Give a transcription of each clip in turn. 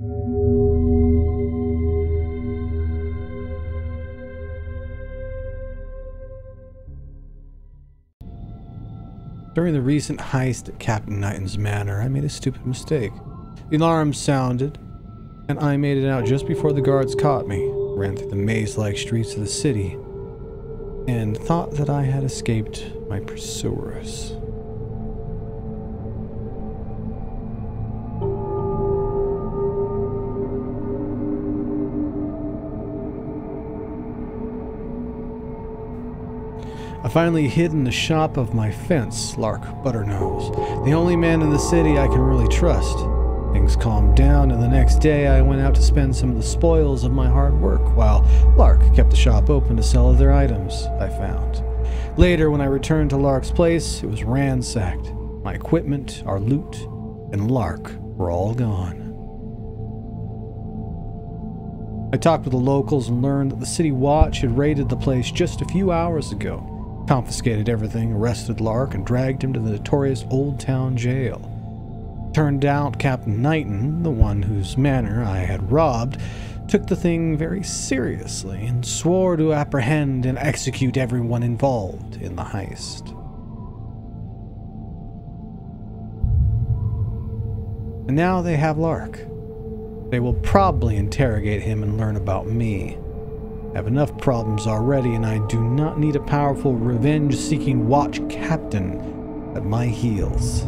During the recent heist at Captain Knighton's manor, I made a stupid mistake. The alarm sounded, and I made it out just before the guards caught me. Ran through the maze-like streets of the city, and thought that I had escaped my pursuers. Finally hid in the shop of my fence, Lark Butternose, the only man in the city I can really trust. Things calmed down, and the next day I went out to spend some of the spoils of my hard work, while Lark kept the shop open to sell other items I found. Later, when I returned to Lark's place, it was ransacked. My equipment, our loot, and Lark were all gone. I talked with the locals and learned that the City Watch had raided the place just a few hours ago confiscated everything, arrested Lark, and dragged him to the notorious Old Town Jail. Turned out Captain Knighton, the one whose manor I had robbed, took the thing very seriously and swore to apprehend and execute everyone involved in the heist. And now they have Lark. They will probably interrogate him and learn about me have enough problems already, and I do not need a powerful revenge-seeking watch captain at my heels.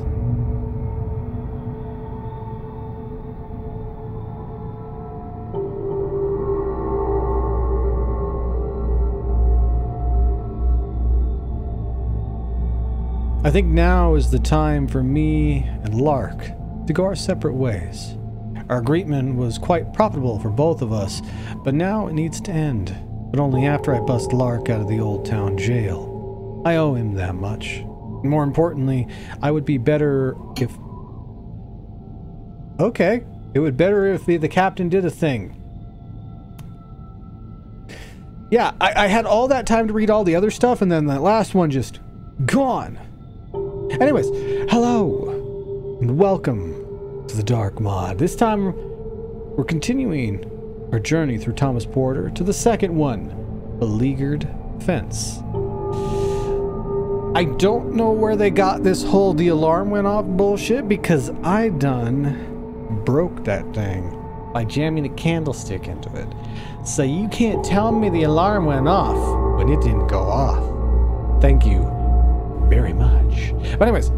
I think now is the time for me and Lark to go our separate ways. Our agreement was quite profitable for both of us, but now it needs to end. But only after I bust Lark out of the old town jail. I owe him that much. More importantly, I would be better if... Okay, it would better if the, the captain did a thing. Yeah, I, I had all that time to read all the other stuff, and then that last one just gone. Anyways, hello, and welcome to the Dark Mod. This time, we're continuing our journey through Thomas Porter to the second one, Beleaguered Fence. I don't know where they got this whole the alarm went off bullshit because I done broke that thing by jamming a candlestick into it. So you can't tell me the alarm went off when it didn't go off. Thank you very much. But anyways,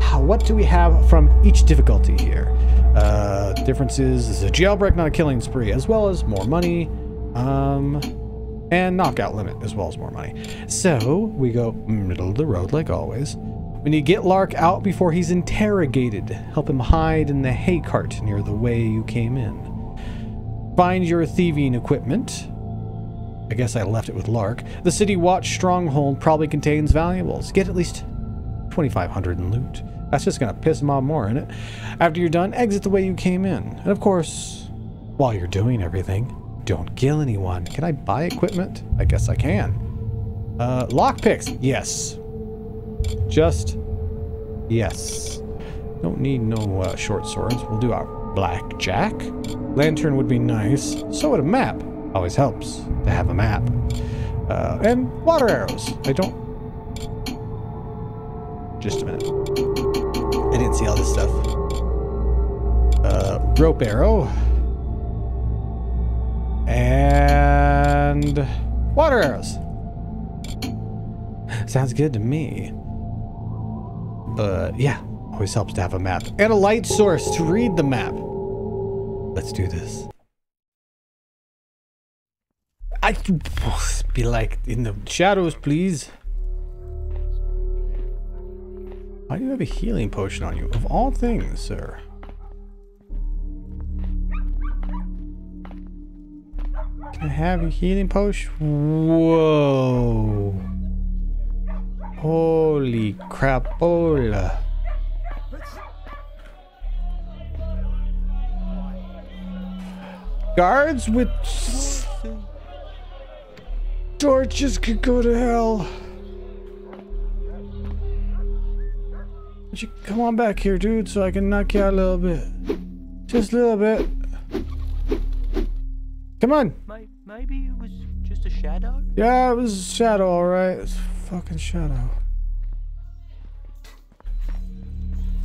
how, what do we have from each difficulty here? Uh, differences is a jailbreak, not a killing spree, as well as more money, um, and knockout limit, as well as more money. So we go middle of the road, like always. We need to get Lark out before he's interrogated. Help him hide in the hay cart near the way you came in. Find your thieving equipment. I guess I left it with Lark. The City Watch stronghold probably contains valuables. Get at least 2,500 in loot. That's just going to piss them off more, isn't it? After you're done, exit the way you came in. And of course, while you're doing everything, don't kill anyone. Can I buy equipment? I guess I can. Uh, lockpicks. Yes. Just yes. Don't need no uh, short swords. We'll do our blackjack. Lantern would be nice. So would a map. Always helps to have a map. Uh, and water arrows. I don't... Just a minute. I didn't see all this stuff. Uh, rope arrow. And water arrows. Sounds good to me. But yeah, always helps to have a map. And a light source to read the map. Let's do this. I be like in the shadows, please. Why do you have a healing potion on you? Of all things, sir. Can I have a healing potion? Whoa. Holy crapola. Guards with torches could go to hell. You come on back here, dude, so I can knock you out a little bit? Just a little bit. Come on. May- maybe it was just a shadow? Yeah, it was a Shadow, alright. It's fucking Shadow.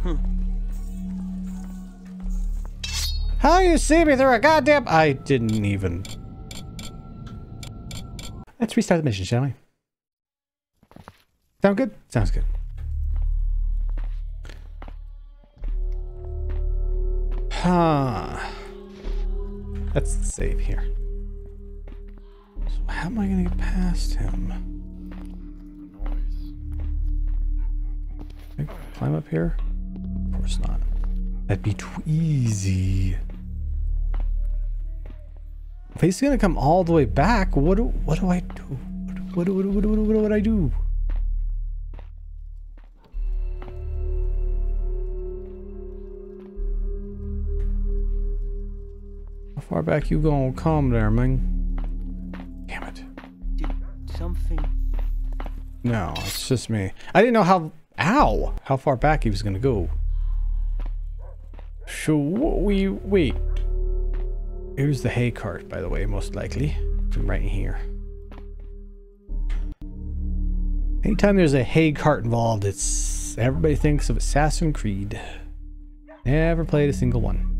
Hmm. How you see me through a goddamn... I didn't even... Let's restart the mission, shall we? Sound good? Sounds good. Huh. Let's save here. So how am I gonna get past him? Can I climb up here? Of course not. That'd be too easy. If he's gonna come all the way back, what do what do I do? What what what what do, what do, what do I do? Far back you gonna come there, man? Damn it. Did something. No, it's just me. I didn't know how... Ow! How far back he was gonna go. So we... Wait. Here's the hay cart, by the way, most likely. From Right here. Anytime there's a hay cart involved, it's... Everybody thinks of Assassin's Creed. Never played a single one.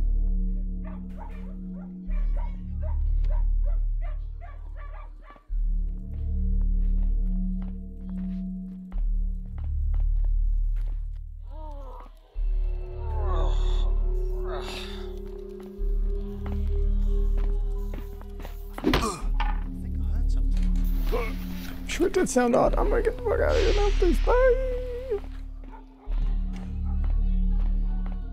Sound odd. I'm gonna get the fuck out of here now, please. Bye.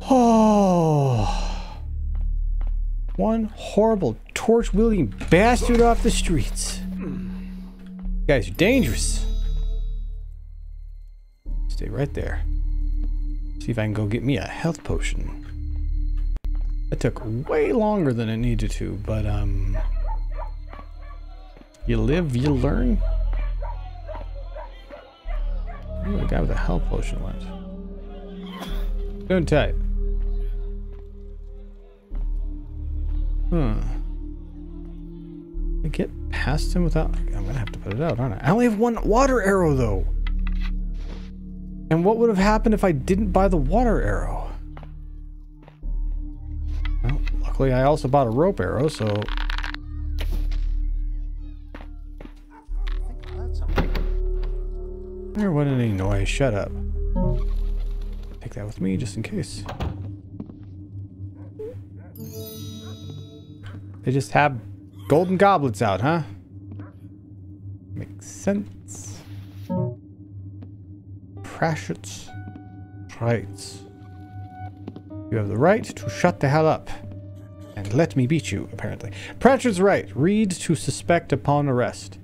Oh. One horrible torch wielding bastard off the streets. You guys are dangerous. Stay right there. See if I can go get me a health potion. That took way longer than it needed to, but um you live, you learn. Ooh, the guy with the health potion went. Doing tight. Huh. I get past him without... I'm gonna have to put it out, aren't I? I only have one water arrow, though. And what would have happened if I didn't buy the water arrow? Well, luckily I also bought a rope arrow, so... There wasn't any noise. Shut up. Take that with me just in case. They just have golden goblets out, huh? Makes sense. Pratchett's rights. You have the right to shut the hell up. And let me beat you, apparently. Pratchett's right. Read to suspect upon arrest.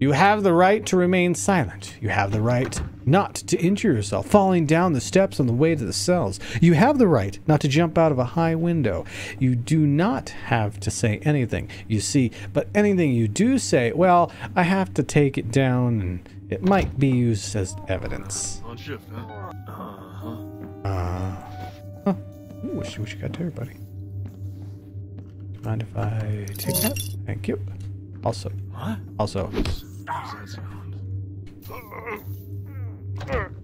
You have the right to remain silent. You have the right not to injure yourself falling down the steps on the way to the cells. You have the right not to jump out of a high window. You do not have to say anything, you see, but anything you do say, well, I have to take it down and it might be used as evidence. On shift, huh? Uh-huh. Uh, huh. Ooh, what you, got there, buddy? Mind if I take that? Thank you. Also, What? also, What's that sound?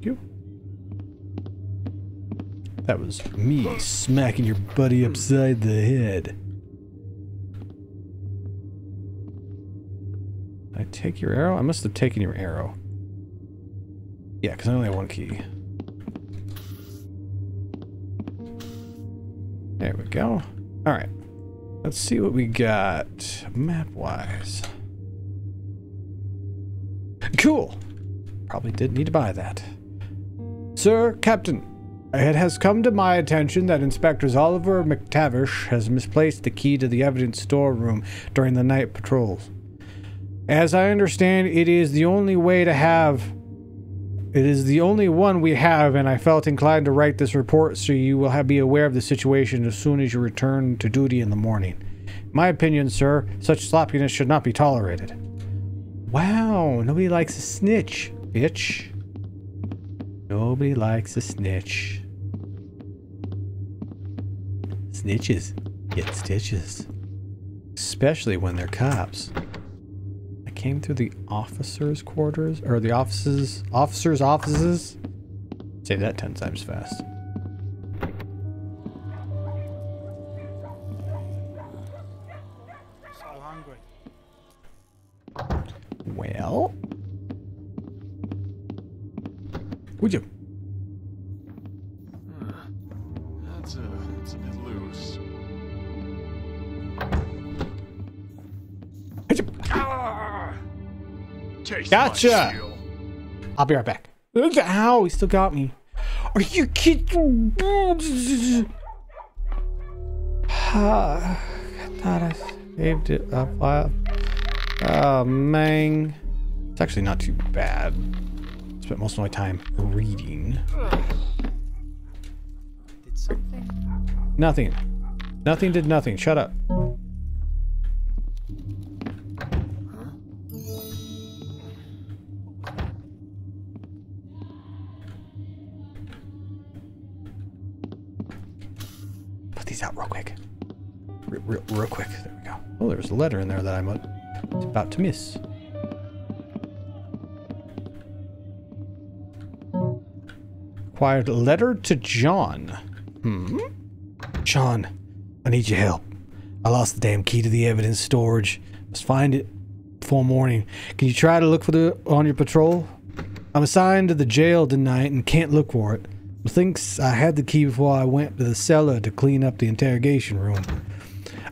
you. That was me smacking your buddy upside the head. I take your arrow? I must have taken your arrow. Yeah, because I only have one key. There we go. Alright. Let's see what we got map-wise. Cool! Probably didn't need to buy that. Sir, Captain, it has come to my attention that Inspector Oliver McTavish has misplaced the key to the evidence storeroom during the night patrols. As I understand, it is the only way to have. It is the only one we have, and I felt inclined to write this report so you will have, be aware of the situation as soon as you return to duty in the morning. In my opinion, sir, such sloppiness should not be tolerated. Wow, nobody likes a snitch, bitch. Nobody likes a snitch. Snitches get stitches. Especially when they're cops. I came through the officers' quarters, or the offices, officers' offices. Say that 10 times fast. Well. Would you? That's a, that's a bit loose. Ah! Gotcha. I'll be right back. Ow, he still got me. Are you kidding? I thought I saved it up. Uh, oh, man. It's actually not too bad. Spent most of my time reading. Did something? Nothing. Nothing did nothing. Shut up. Put these out real quick. Real, real, real quick. There we go. Oh, there's a letter in there that I'm uh, about to miss. Acquired letter to John. Hmm? John, I need your help. I lost the damn key to the evidence storage. Must find it before morning. Can you try to look for the on your patrol? I'm assigned to the jail tonight and can't look for it. Thinks I had the key before I went to the cellar to clean up the interrogation room.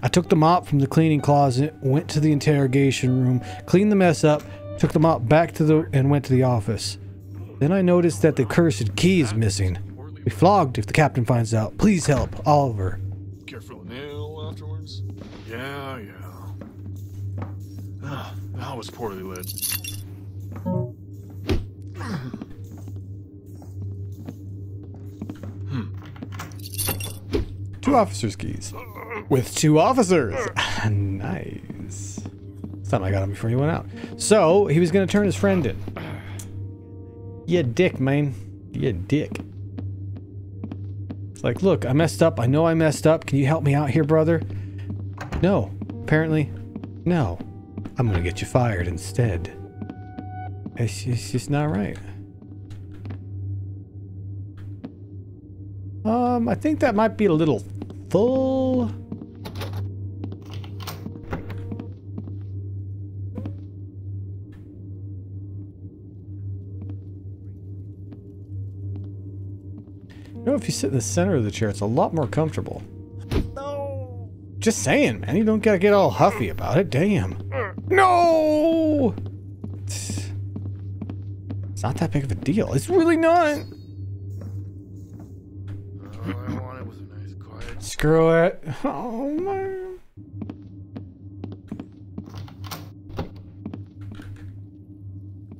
I took the mop from the cleaning closet, went to the interrogation room, cleaned the mess up, took the mop back to the and went to the office. Then I noticed that the cursed key is missing. Be flogged if the captain finds out. Please help, Oliver. Careful nail afterwards. Yeah, yeah. Ah, that was poorly lit. Two officers' keys. With two officers. nice. Something I got him before he went out. So, he was going to turn his friend in. You dick, man. You dick. It's like, look, I messed up. I know I messed up. Can you help me out here, brother? No. Apparently, no. I'm going to get you fired instead. It's it's just not right. Um, I think that might be a little full. You know, if you sit in the center of the chair, it's a lot more comfortable. No. Just saying, man. You don't gotta get all huffy about it. Damn. No! It's not that big of a deal. It's really not. All I wanted was nice. Screw it. Oh, man.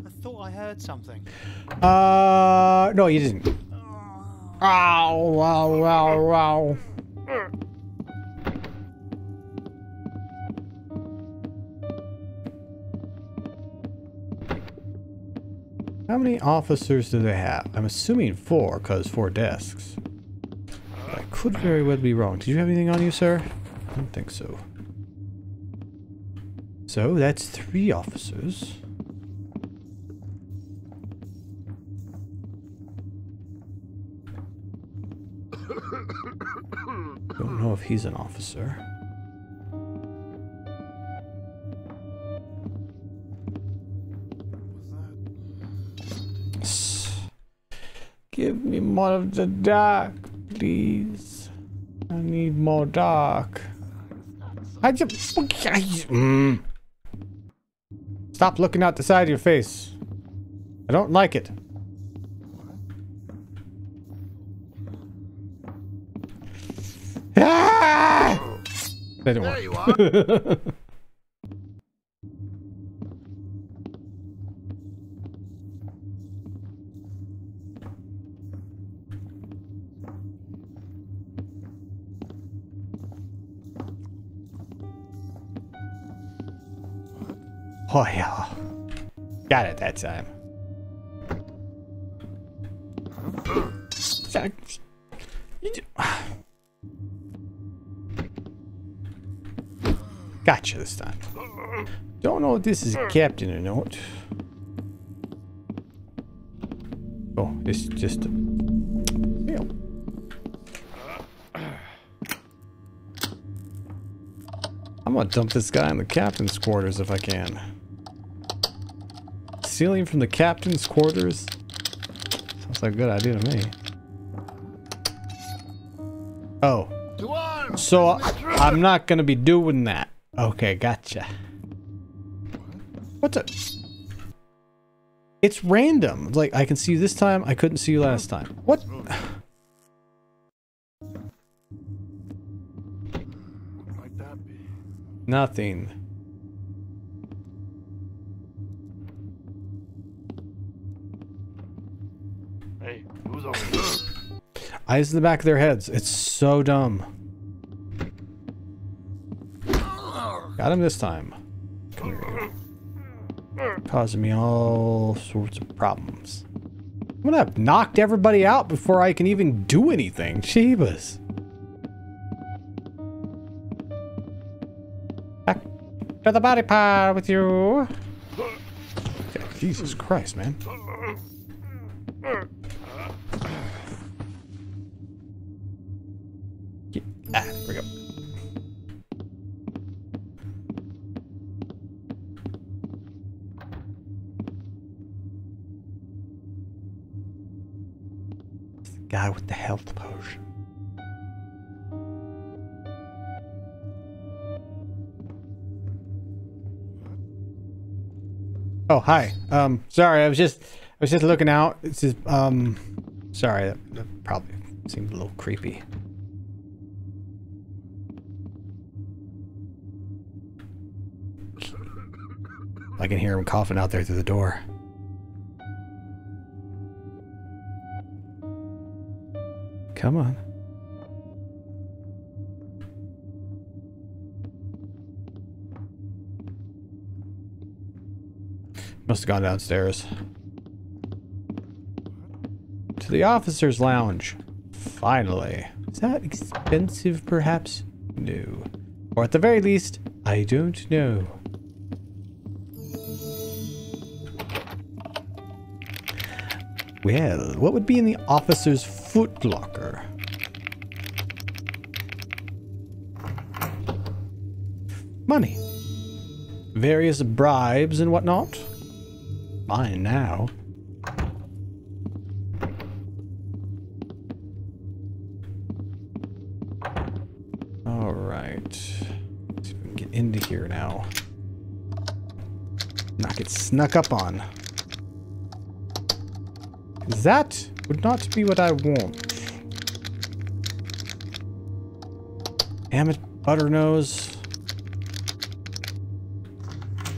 I thought I heard something. Uh, no, you didn't. Ow, wow, wow, wow. How many officers do they have? I'm assuming four, because four desks. But I could very well be wrong. Did you have anything on you, sir? I don't think so. So, that's three officers. Don't know if he's an officer. Give me more of the dark, please. I need more dark. I just. Mm. Stop looking out the side of your face. I don't like it. That didn't There work. you are. Oh yeah. Got it that time. You do- Gotcha this time. Don't know if this is a captain or not. Oh, it's just a... I'm gonna dump this guy in the captain's quarters if I can. Stealing from the captain's quarters? Sounds like a good idea to me. Oh, so I'm not gonna be doing that. Okay, gotcha. What's a? It's random. Like I can see you this time, I couldn't see you last time. What? What might that be? Nothing. Hey, who's over there? Eyes in the back of their heads. It's so dumb. Got him this time. Causing me all sorts of problems. I'm gonna have knocked everybody out before I can even do anything. Jeebus. Back to the body part with you. Jesus Christ, man. With the health potion. Oh, hi. Um, sorry, I was just, I was just looking out. It's just, um, sorry, that, that probably seemed a little creepy. I can hear him coughing out there through the door. Come on. Must have gone downstairs. To the officer's lounge. Finally. Is that expensive, perhaps? No. Or at the very least, I don't know. Well, what would be in the officer's footlocker? Money. Various bribes and whatnot. Mine now. Alright. Get into here now. Not get snuck up on. That would not be what I want. Damn it, Butternose.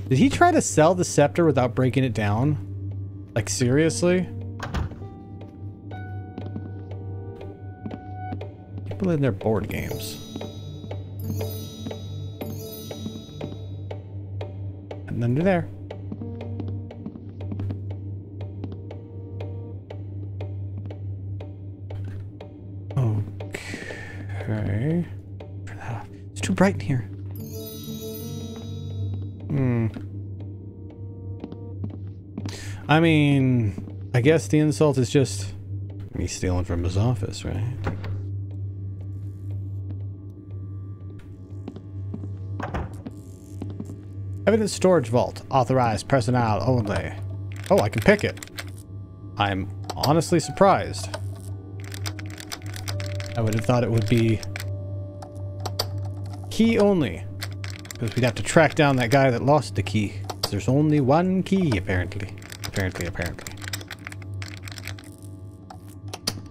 Did he try to sell the scepter without breaking it down? Like, seriously? People in their board games. And under there. Too bright in here. Hmm. I mean, I guess the insult is just me stealing from his office, right? Evidence storage vault. Authorized personnel only. Oh, I can pick it. I'm honestly surprised. I would have thought it would be key only. Because we'd have to track down that guy that lost the key. There's only one key, apparently. Apparently, apparently.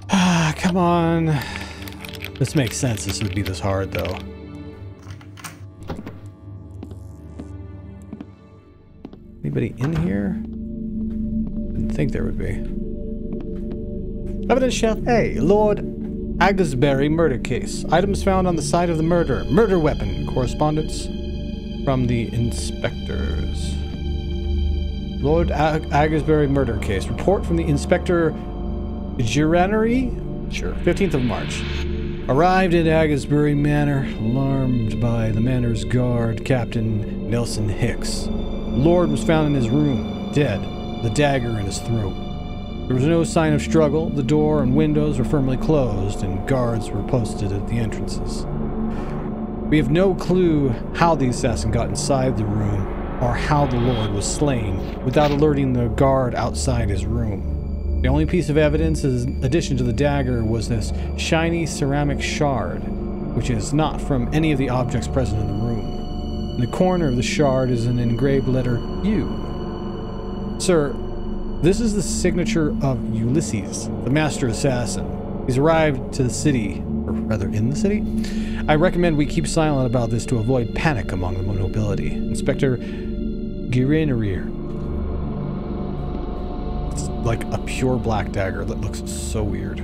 Ah, come on. This makes sense. This would be this hard, though. Anybody in here? Didn't think there would be. Evidence shelf Hey, Lord Agasbury murder case. Items found on the site of the murder. Murder weapon. Correspondence from the inspectors. Lord Ag- Agasbury murder case. Report from the inspector Giranary. Sure. 15th of March. Arrived at Agasbury Manor, alarmed by the manor's guard, Captain Nelson Hicks. Lord was found in his room, dead, the dagger in his throat. There was no sign of struggle. The door and windows were firmly closed, and guards were posted at the entrances. We have no clue how the assassin got inside the room or how the Lord was slain without alerting the guard outside his room. The only piece of evidence, in addition to the dagger, was this shiny ceramic shard, which is not from any of the objects present in the room. In the corner of the shard is an engraved letter U. Sir, this is the signature of Ulysses, the master assassin. He's arrived to the city, or rather in the city. I recommend we keep silent about this to avoid panic among the nobility. Inspector Girinarier. It's like a pure black dagger that looks so weird.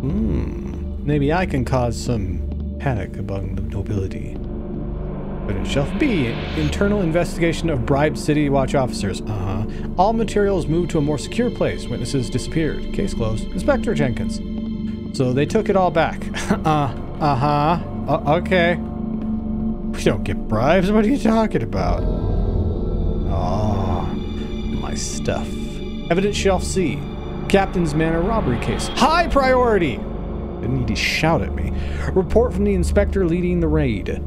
Hmm. Maybe I can cause some panic among the nobility. But it shall be internal investigation of bribed city watch officers. Uh-huh. All materials moved to a more secure place. Witnesses disappeared. Case closed. Inspector Jenkins. So they took it all back. uh, uh-huh. Uh, okay. We don't get bribes. What are you talking about? Oh, my stuff. Evidence shelf C. Captain's Manor robbery case. High priority! Didn't need to shout at me. Report from the inspector leading the raid.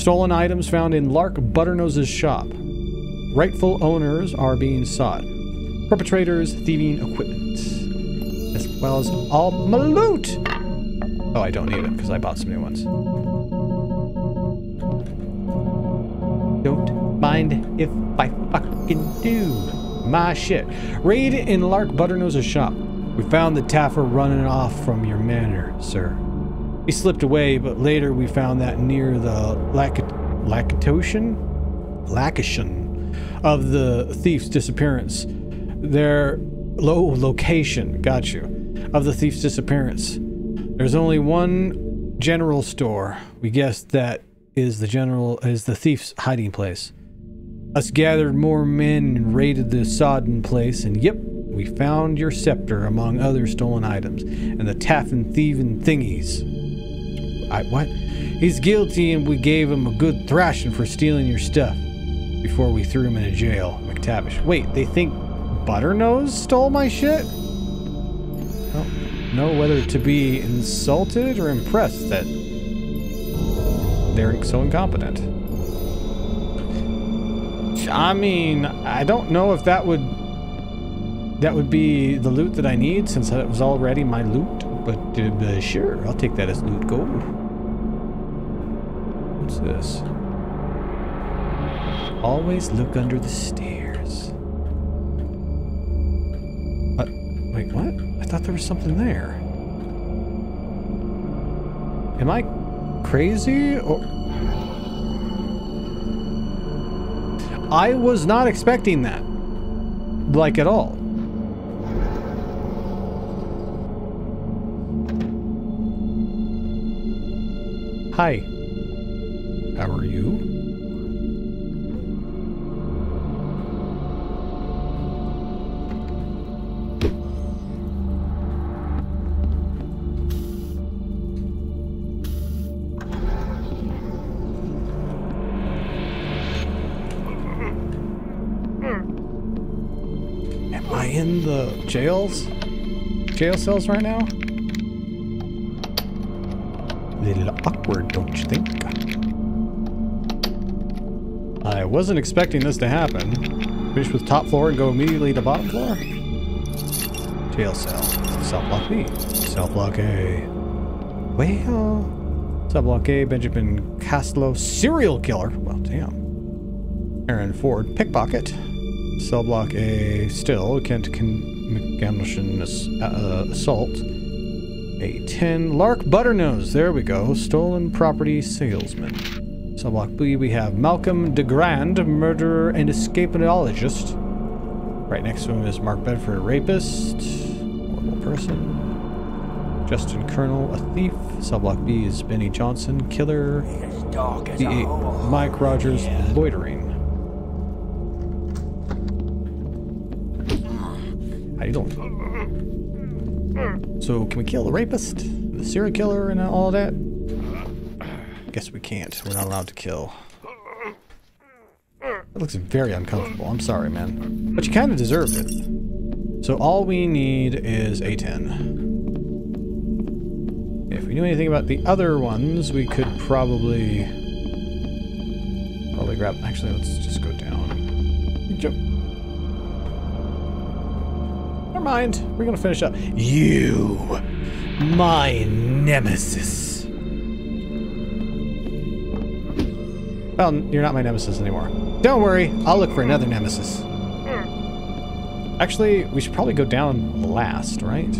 Stolen items found in Lark Butternose's shop. Rightful owners are being sought. Perpetrators thieving equipment. As well as all my loot! Oh, I don't need it because I bought some new ones. Don't mind if I fucking do. My shit. Raid in Lark Butternose's shop. We found the Taffer running off from your manor, sir. He slipped away, but later we found that near the Lacatotion? Lacation of the thief's disappearance. Their low location, got you, of the thief's disappearance. There's only one general store. We guessed that is the general is the thief's hiding place. Us gathered more men and raided the sodden place, and yep, we found your scepter among other stolen items, and the taffin thieving thingies. I what? He's guilty, and we gave him a good thrashing for stealing your stuff before we threw him in a jail, McTavish. Wait, they think Butternose stole my shit? I don't know whether to be insulted or impressed that they're so incompetent. I mean, I don't know if that would that would be the loot that I need since it was already my loot, but uh, sure, I'll take that as loot gold. What's this? Always look under the stairs. Uh, wait, what? I thought there was something there. Am I crazy or... I was not expecting that. Like at all. Hi. How are you? Am I in the jails? Jail cells right now? Awkward, don't you think? I wasn't expecting this to happen. Finish with top floor and go immediately to bottom floor? Jail cell. Cell block B. Cell block A. Well... Cell block A, Benjamin Castlo, serial killer. Well, damn. Aaron Ford, pickpocket. Cell block A, still, Kent McGamilton uh, assault. A10, Lark Butternose, there we go, stolen property salesman. Cell block B, we have Malcolm DeGrand, murderer and escapologist. Right next to him is Mark Bedford, rapist, horrible person. Justin Colonel, a thief. Cell block B is Benny Johnson, killer. D8, Mike Rogers, loitering. How you doing? So can we kill the rapist, the serial killer, and all that? Guess we can't. We're not allowed to kill. That looks very uncomfortable. I'm sorry, man. But you kind of deserved it. So all we need is a 10. If we knew anything about the other ones, we could probably... Probably grab... Actually, let's just go down. Jump. Never mind. We're gonna finish up. You! My nemesis! Well, you're not my nemesis anymore. Don't worry, I'll look for another nemesis. Actually, we should probably go down last, right?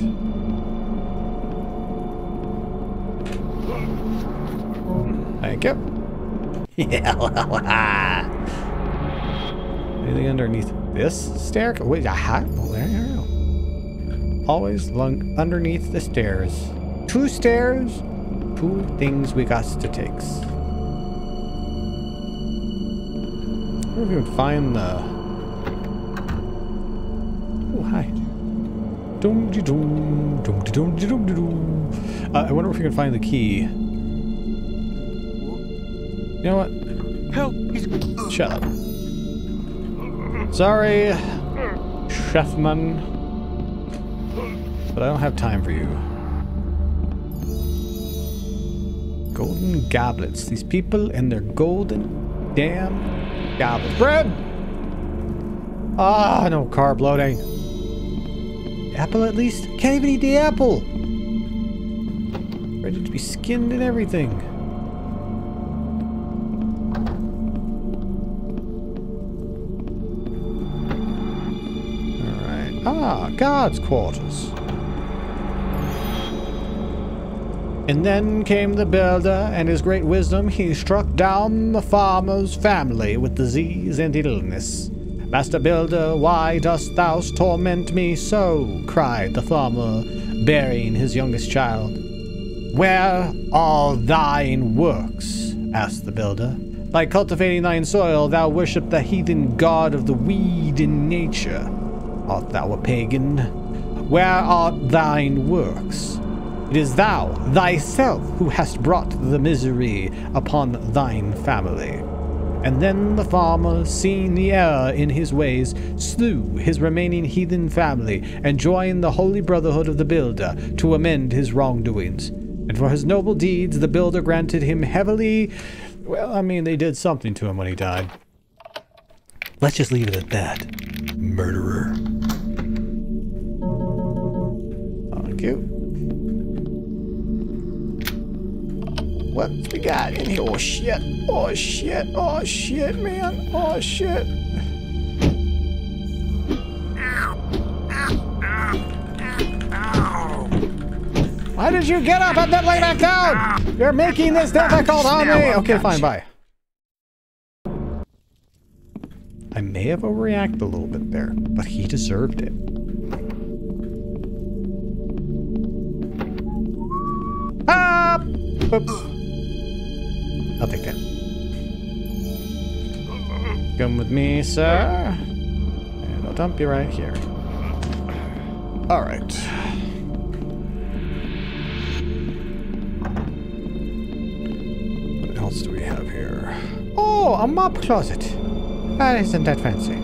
Thank you. Anything underneath this stair? Wait, aha. Oh, there. Always lung underneath the stairs. Two stairs, two things we got to take. wonder if we can find the. Oh, hi. Dum de dum dum de dum de dum de dum. Uh, I wonder if we can find the key. You know what? Help! He's Shut up. Sorry, chefman, but I don't have time for you. Golden goblets. These people and their golden damn goblets. Bread! Ah, no carb loading. Apple at least? Can't even eat the apple. Ready to be skinned and everything. Alright. Ah, guards' quarters. And then came the builder, and his great wisdom he struck down the farmer's family with disease and illness. Master builder, why dost thou torment me so? cried the farmer, burying his youngest child. Where are thine works? asked the builder. By cultivating thine soil, thou worship the heathen god of the weed in nature. Art thou a pagan? Where are thine works? It is thou, thyself, who hast brought the misery upon thine family. And then the farmer, seeing the error in his ways, slew his remaining heathen family and joined the holy brotherhood of the builder to amend his wrongdoings. And for his noble deeds, the builder granted him heavily. Well, I mean, they did something to him when he died. Let's just leave it at that. Murderer. Thank you. What we got in here? Oh shit. Oh shit. Oh shit, man. Oh shit. Why did you get up and then lay back down? You're making this difficult on me. Okay, fine, bye. I may have overreacted a little bit there, but he deserved it. Up! Oops. I'll take that. Come with me, sir. And I'll dump you right here. Alright. What else do we have here? Oh, a mop closet. That isn't that fancy.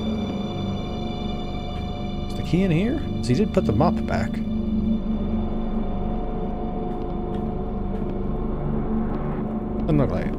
Is the key in here? So he did put the mop back. Doesn't look like it.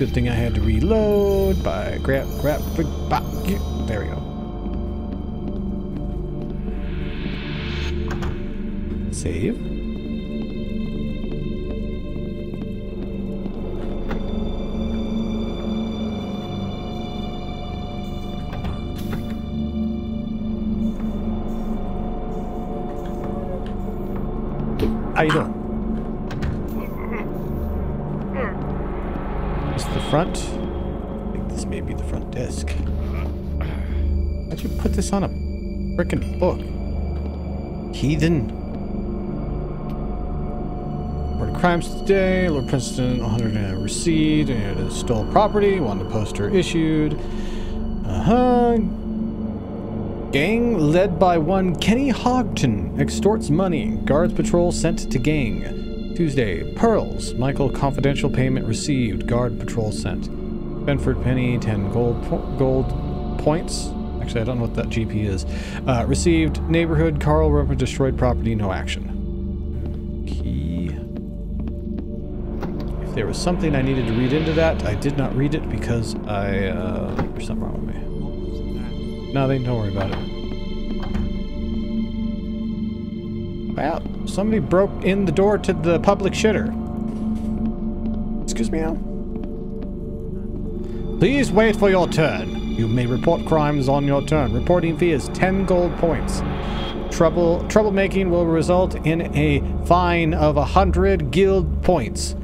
Good thing I had to reload by grab, grab, grab. There we go. Save. How you doing? The front. This may be the front desk. Why'd you put this on a frickin' book? Heathen. Report of crimes today. Lord Princeton, 100 and a receipt. And it stole property. Wanted poster issued. Uh-huh. Gang led by one Kenny Hogton extorts money. Guards patrol sent to gang. Tuesday, Pearls. Michael confidential payment received. Guard patrol sent. Benford Penny, 10 gold po gold points. Actually, I don't know what that GP is. Uh, received. Neighborhood. Carl Roper destroyed property. No action. Key. If there was something I needed to read into that, I did not read it because I, uh, there's something wrong with me. Nothing, don't worry about it. Well, somebody broke in the door to the public shitter. Excuse me now? Please wait for your turn. You may report crimes on your turn. Reporting fee is 10 gold points. Trouble troublemaking will result in a fine of 100 guild points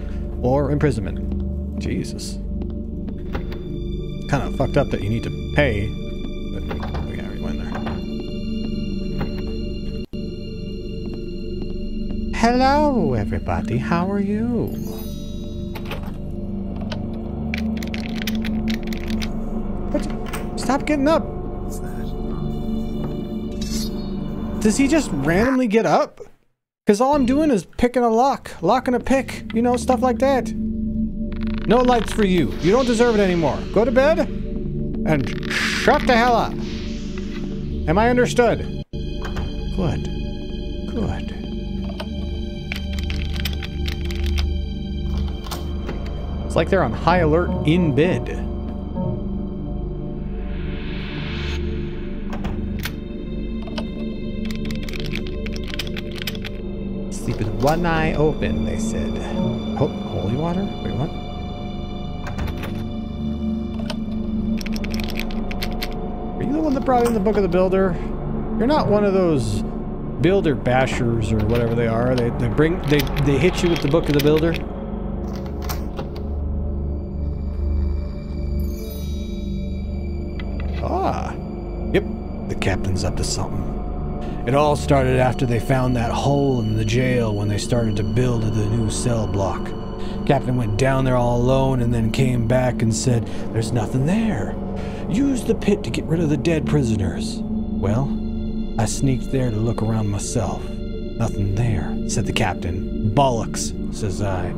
or imprisonment. Jesus. Kind of fucked up that you need to pay, Hello, everybody. How are you? What? Stop getting up. Does he just randomly get up? Because all I'm doing is picking a lock, locking a pick, you know, stuff like that. No lights for you. You don't deserve it anymore. Go to bed and shut the hell up. Am I understood? Good. Good. It's like they're on high alert in bed. Sleep with one eye open, they said. Oh, holy water? Wait, what? Are you the one that brought in the Book of the Builder? You're not one of those builder bashers or whatever they are. They, they bring they they hit you with the Book of the Builder. Captain's up to something. It all started after they found that hole in the jail when they started to build the new cell block. Captain went down there all alone and then came back and said, There's nothing there. Use the pit to get rid of the dead prisoners. Well, I sneaked there to look around myself. Nothing there, said the captain. Bollocks, says I.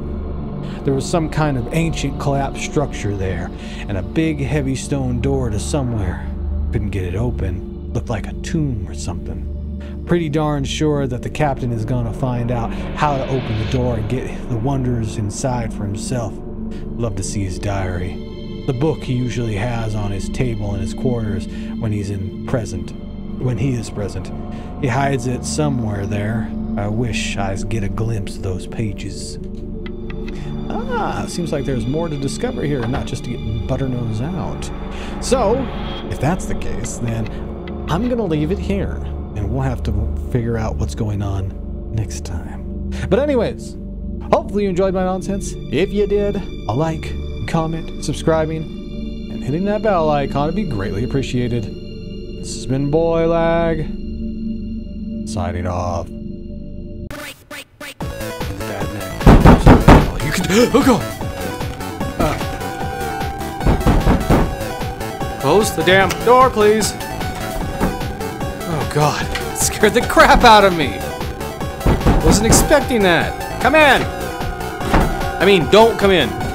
There was some kind of ancient collapsed structure there, and a big heavy stone door to somewhere. Couldn't get it open. Looked like a tomb or something. Pretty darn sure that the captain is gonna find out how to open the door and get the wonders inside for himself. Love to see his diary. The book he usually has on his table in his quarters when he's in present. When he is present. He hides it somewhere there. I wish I get a glimpse of those pages. Ah, seems like there's more to discover here, not just to get Butternose out. So, if that's the case, then I'm gonna leave it here, and we'll have to figure out what's going on next time. But anyways, hopefully you enjoyed my nonsense. If you did, a like, comment, subscribing, and hitting that bell icon would be greatly appreciated. This has been Boy Lag, signing off. You can. Oh god. Uh. Close the damn door, please. God, it scared the crap out of me. Wasn't expecting that. Come in. I mean, don't come in.